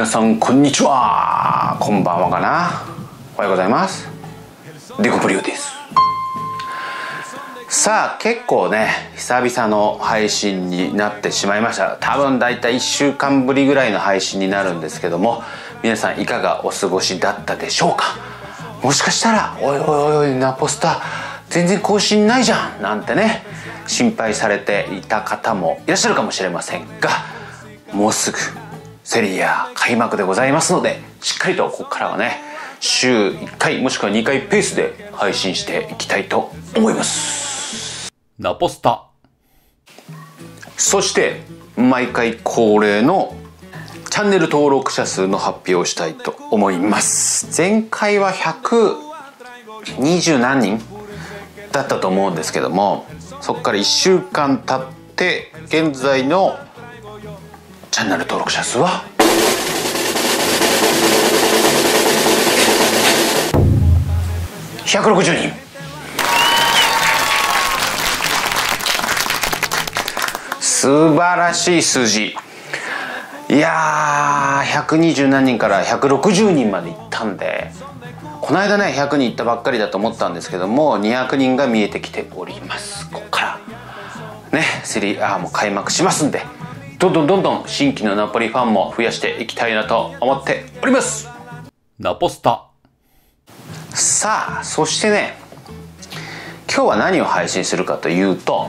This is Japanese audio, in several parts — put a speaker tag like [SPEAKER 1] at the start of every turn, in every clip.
[SPEAKER 1] 皆さんこんにちは。こんばんはかな。おはようございます。デコプリオです。さあ結構ね久々の配信になってしまいました。多分だいたい1週間ぶりぐらいの配信になるんですけども皆さんいかがお過ごしだったでしょうか。もしかしたら「おいおいおいおいナポスタ全然更新ないじゃん」なんてね心配されていた方もいらっしゃるかもしれませんがもうすぐセリア開幕でございますのでしっかりとここからはね週1回もしくは2回ペースで配信していきたいと思います。
[SPEAKER 2] ナポスタ。
[SPEAKER 1] そして毎回恒例のチャンネル登録者数の発表をしたいと思います。前回は120何人だったと思うんですけどもそこから1週間経って現在のチャンネル登録者数は？160人。素晴らしい数字。いやー120何人から160人までいったんでこの間ね100人いったばっかりだと思ったんですけども200人が見えてきております。ここから。ねセリアも開幕しますんで。どんどんどんどん新規のナポリファンも増やしていきたいなと思っております。
[SPEAKER 2] ナポスタ。
[SPEAKER 1] さあそしてね今日は何を配信するかというと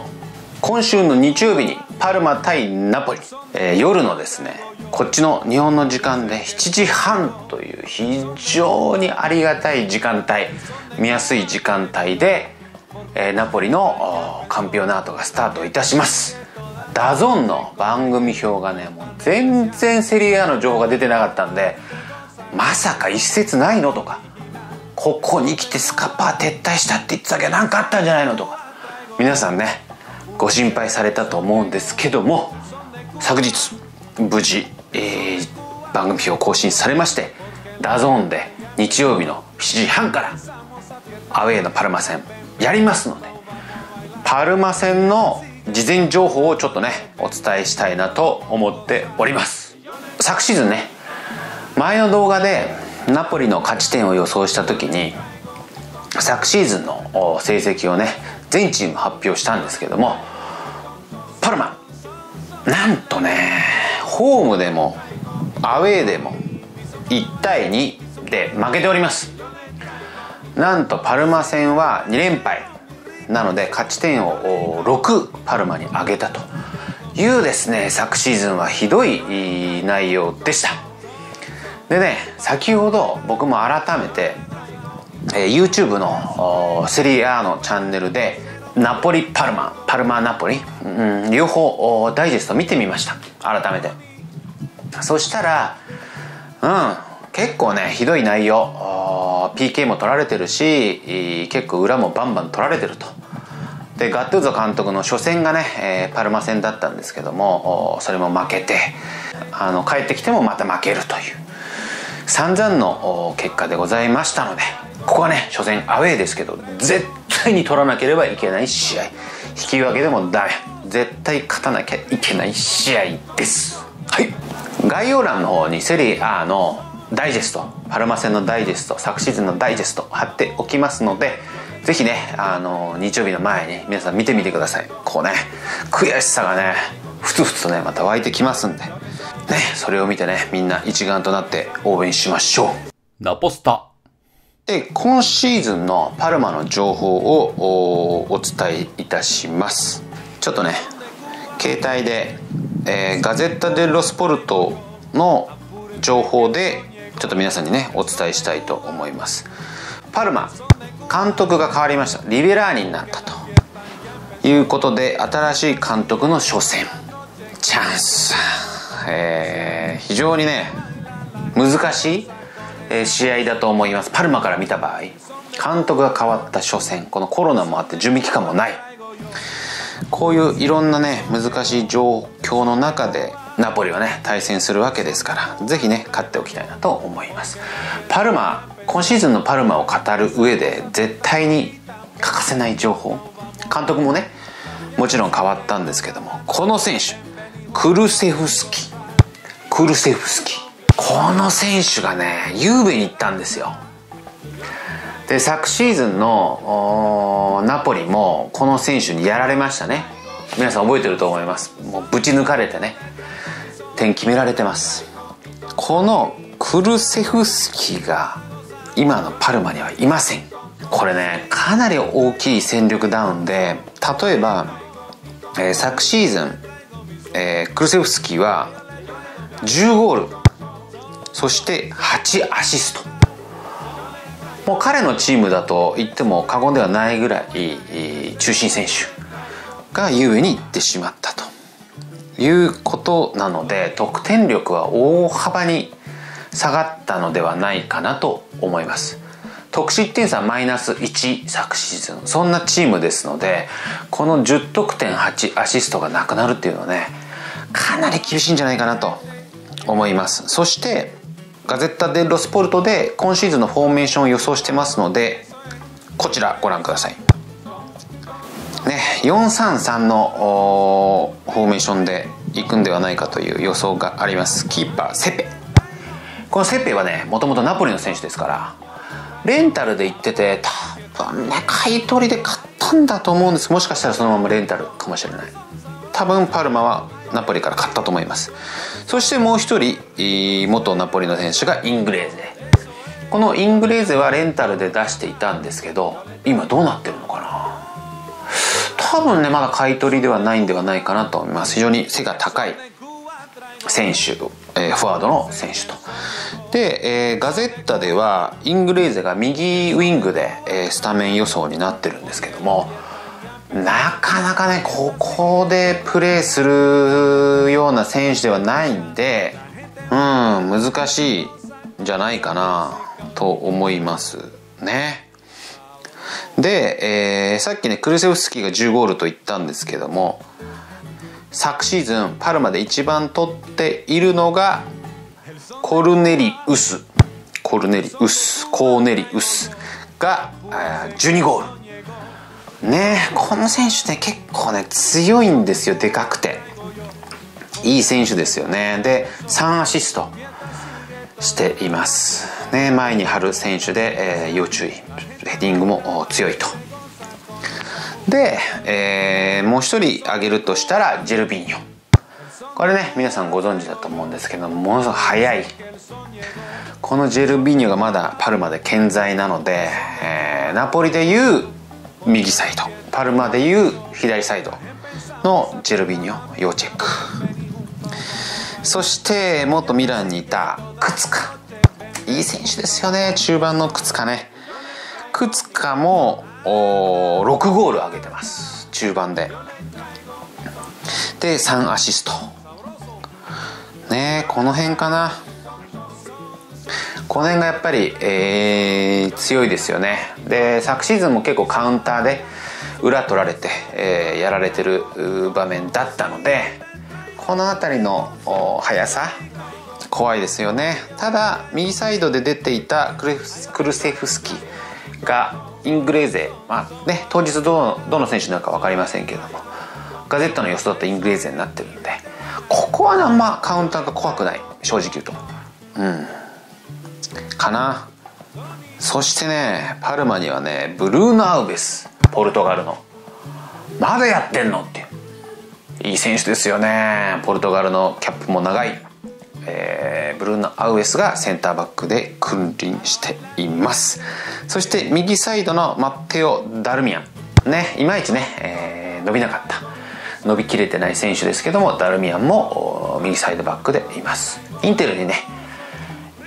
[SPEAKER 1] 今週の日曜日にパルマ対ナポリ、えー、夜のですねこっちの日本の時間で7時半という非常にありがたい時間帯見やすい時間帯で、えー、ナポリのカンピオナートがスタートいたしますダゾンの番組表がねもう全然セリアの情報が出てなかったんでまさか一節ないのとかここに来てスカパー撤退したって言ってたけど何かあったんじゃないのとか皆さんねご心配されたと思うんですけども昨日無事、えー、番組表更新されまして DAZN で日曜日の7時半からアウェーのパルマ戦やりますのでパルマ戦の事前情報をちょっとねお伝えしたいなと思っております。昨シーズンね前の動画でナポリの勝ち点を予想した時に昨シーズンの成績をね全チーム発表したんですけどもパルマなんとねホームでもアウェーでも1対2で負けております。なんとパルマ戦は2連敗。なので勝ち点を6パルマに上げたと。いうですね昨シーズンはひどい内容でした。でね先ほど僕も改めて、えー、YouTube のセリエAのチャンネルでナポリ・パルマパルマ・ナポリ、うん、両方ダイジェスト見てみました。改めて。そしたらうん結構ねひどい内容 PK も取られてるし結構裏もバンバン取られてると。でガットゥーゾ監督の初戦がね、えー、パルマ戦だったんですけどもそれも負けてあの帰ってきてもまた負けるという散々の結果でございましたのでここはね初戦アウェーですけど絶対に取らなければいけない試合。引き分けでもダメ。絶対勝たなきゃいけない試合です。はい。概要欄の方にセリアのダイジェストパルマ戦のダイジェスト昨シーズンのダイジェスト貼っておきますのでぜひねあの日曜日の前に皆さん見てみてください。こうね悔しさがねふつふつとねまた湧いてきますんで。ねそれを見てねみんな一丸となって応援しましょう。
[SPEAKER 2] ナポスタ。
[SPEAKER 1] で今シーズンのパルマの情報をお伝えいたします。ちょっとね携帯で、えー、 Gazzetta dello Sport の情報でちょっと皆さんにねお伝えしたいと思いますパルマ監督が変わりました。リベラーニになったと。いうことで新しい監督の初戦。チャンス、えー、非常にね難しい試合だと思います。パルマから見た場合監督が変わった初戦。このコロナもあって準備期間もない。こういういろんなね難しい状況の中でナポリはね対戦するわけですからぜひね勝っておきたいなと思います。パルマ今シーズンのパルマを語る上で絶対に欠かせない情報。監督もねもちろん変わったんですけどもこの選手クルセフスキクルセフスキこの選手がねゆうべに行ったんですよ。で昨シーズンのナポリもこの選手にやられましたね。皆さん覚えてると思います。もうぶち抜かれてね。点決められてます。このクルセフスキが今のパルマにはいません。これねかなり大きい戦力ダウンで例えば、えー、昨シーズン、えー、クルセフスキーは10ゴールそして8アシスト。もう彼のチームだと言っても過言ではないぐらい中心選手が優位に行ってしまったと。いうことなので得点力は大幅に下がったのではないかなと思います。得失点差マイナス1昨シーズン。そんなチームですのでこの10得点8アシストがなくなるっていうのはねかなり厳しいんじゃないかなと思います。そしてガゼッタ・デ・ロスポルトで今シーズンのフォーメーションを予想してますのでこちらご覧ください。ね433のフォーメーションでいくんではないかという予想があります。キーパーセペ。このセッペはねもともとナポリの選手ですからレンタルで行ってて多分ね買い取りで買ったんだと思うんです。もしかしたらそのままレンタルかもしれない。多分パルマはナポリから買ったと思います。そしてもう一人元ナポリの選手がイングレーゼ。このイングレーゼはレンタルで出していたんですけど今どうなってるのかな。多分ねまだ買い取りではないんではないかなと思います。非常に背が高い選手、えー、フォワードの選手と。で、えー、ガゼッタではイングレーゼが右ウイングで、えー、スタメン予想になってるんですけどもなかなかねここでプレーするような選手ではないんでうん難しいんじゃないかなと思います。ね。で、えー、さっきねクルセフスキーが10ゴールと言ったんですけども昨シーズンパルマで一番取っているのがコルネリウス。コルネリウス。コーネリウス。が12ゴール。ねこの選手ね結構ね強いんですよ。でかくて。いい選手ですよね。で3アシストしています。ね前に張る選手で、えー、要注意。ヘディングも強いと。で、えー、もう一人挙げるとしたらジェルビンヨ。これね皆さんご存知だと思うんですけどものすごく速い。このジェルビーニョがまだパルマで健在なので、えー、ナポリでいう右サイドパルマでいう左サイドのジェルビーニョ要チェック。そして元ミランにいたクツカ。いい選手ですよね中盤のクツカね。クツカも6ゴール上げてます中盤で。で3アシスト。ねこの辺かな。この辺がやっぱり、えー、強いですよね。で昨シーズンも結構カウンターで裏取られて、えー、やられてる場面だったのでこの辺りの速さ怖いですよね。ただ右サイドで出ていたクルセフスキがイングレーゼ、まあね、当日どのどの選手なのか分かりませんけどもガゼットの予想だったイングレーゼになってるんでここはあんまカウンターが怖くない。正直言うと。うん。かな。そしてねパルマにはねブルーノ・アウベス。ポルトガルの。まだやってんのっていい選手ですよね。ポルトガルのキャップも長い、えー、ブルーノ・アウベスがセンターバックで君臨しています。そして右サイドのマッテオ・ダルミアン。ねいまいちね、えー、伸びなかった。伸びきれてない選手ですけどもダルミアンも右サイドバックでいます。インテルにね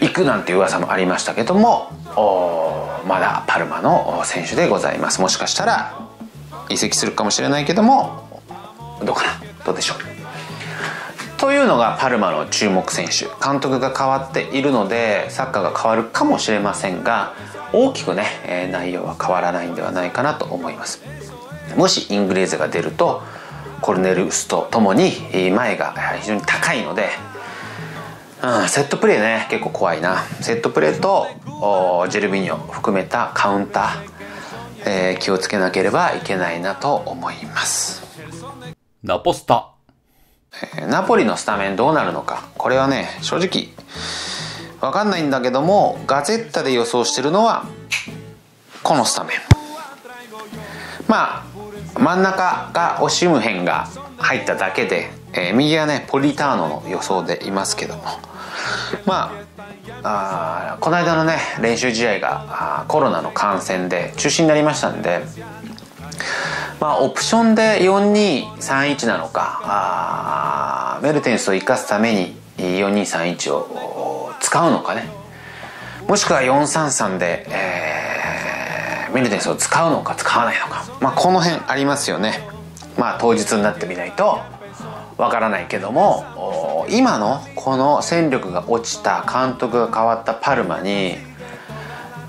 [SPEAKER 1] 行くなんていう噂もありましたけどもまだパルマの選手でございます。もしかしたら移籍するかもしれないけどもどうかなどうでしょう？というのがパルマの注目選手。監督が変わっているのでサッカーが変わるかもしれませんが大きくね、え内容は変わらないんではないかなと思います。もしイングレーゼが出るとコルネルスとともに前が非常に高いのでうん、セットプレーね結構怖いな。セットプレーとジェルビニョ含めたカウンター、えー、気をつけなければいけないなと思います。
[SPEAKER 2] ナポスタ、
[SPEAKER 1] えー、ナポリのスタメンどうなるのか。これはね正直分かんないんだけどもガゼッタで予想してるのはこのスタメン。まあ真ん中がオシムヘンが入っただけで、えー、右はねポリターノの予想でいますけども。まああこの間のね練習試合があコロナの感染で中止になりましたんでまあオプションで4231なのかあメルテンスを生かすために4231を使うのかね。もしくは433で、えー、メルテスを使うのか使わないのか、まあ、この辺ありますよね。まあ当日になってみないとわからないけども今のこの戦力が落ちた監督が変わったパルマに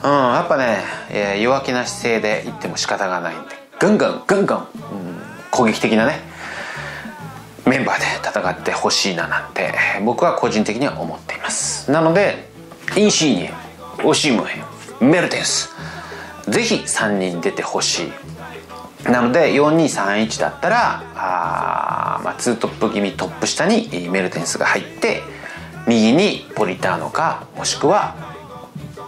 [SPEAKER 1] うんやっぱね、えー、弱気な姿勢でいっても仕方がないんでガンガンガンガン、うん、攻撃的なねメンバーで戦ってほしいななんて僕は個人的には思っています。なのでインシーニエオシムヘメルテンス。ぜひ3人出てほしい。なので4231だったらあ、まあ、2トップ気味トップ下にメルテンスが入って右にポリターノかもしくは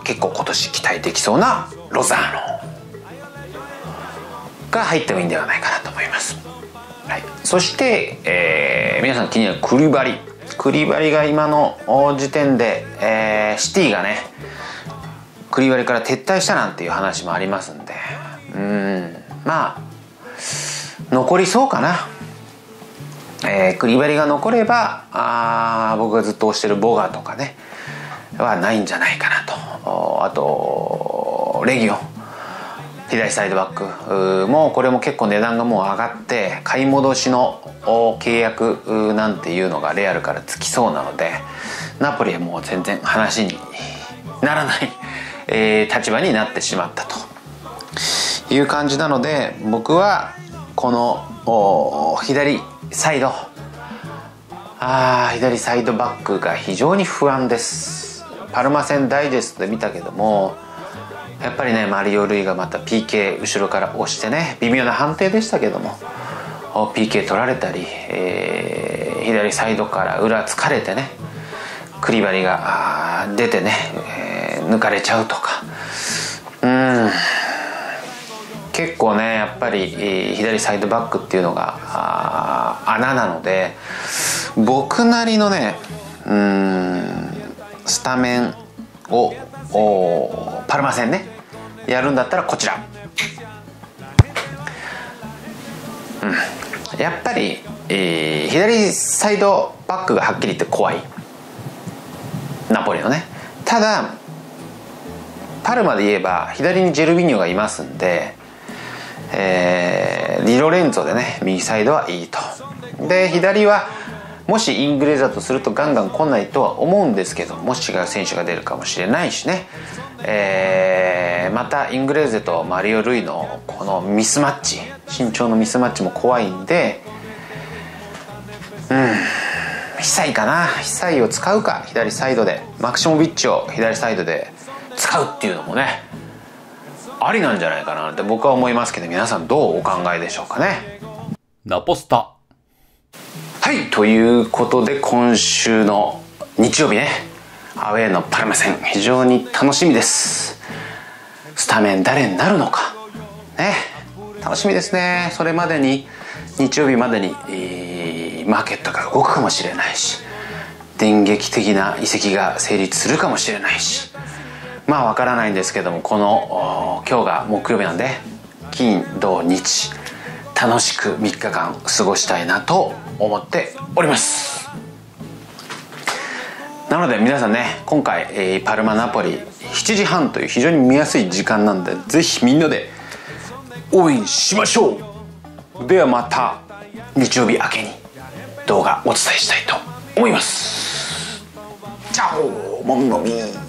[SPEAKER 1] 結構今年期待できそうなロザーノが入ってもいいんではないかなと思います、はい、そして、えー、皆さん気になるクリバリ。クリバリが今の時点で、えー、シティがねクリバリから撤退したなんていう話もありますんで。うん。まあ残りそうかな。えー、クリバリが残ればあ僕がずっと推してるボガとかねはないんじゃないかなと。あとレギオン。左サイドバック。もうこれも結構値段がもう上がって買い戻しの契約なんていうのがレアルからつきそうなのでナポリはもう全然話にならない、えー、立場になってしまったと。いう感じなので僕はこの左サイド。あ左サイドバックが非常に不安です。パルマ戦ダイジェストで見たけどもやっぱりねマリオ・ルイがまた PK 後ろから押してね微妙な判定でしたけども PK 取られたり、えー、左サイドから裏疲れてねクリバリが出てね、えー、抜かれちゃうとか。うん。結構ねやっぱり左サイドバックっていうのが穴なので僕なりのねうんスタメンをパルマ戦ねやるんだったらこちら、うん、やっぱり、えー、左サイドバックがはっきり言って怖い。ナポリのね。ただパルマで言えば左にジェルビニョがいますんで、えー、リロレンゾでね右サイドはいいと。で左はもしイングレーザーとするとガンガン来ないとは思うんですけどもし違う選手が出るかもしれないしね、えー、またイングレーゼとマリオ・ルイのこのミスマッチ身長のミスマッチも怖いんでうんヒサイかな。ヒサイを使うか左サイドで。マクシモビッチを左サイドで使うっていうのもねありなんじゃないかなって僕は思いますけど皆さんどうお考えでしょうかね。
[SPEAKER 2] ナポスタ。
[SPEAKER 1] はいということで今週の日曜日ねアウェーのパルマ戦非常に楽しみです。スタメン誰になるのかね楽しみですね。それまでに日曜日までに、えー、マーケットが動くかもしれないし電撃的な移籍が成立するかもしれないしまあわからないんですけどもこの今日が木曜日なんで金土日楽しく3日間過ごしたいなと思っております。なので皆さんね今回、えー、パルマナポリ7時半という非常に見やすい時間なんでぜひみんなで応援しましょう。ではまた日曜日明けに動画お伝えしたいと思います。チャオモンゴミ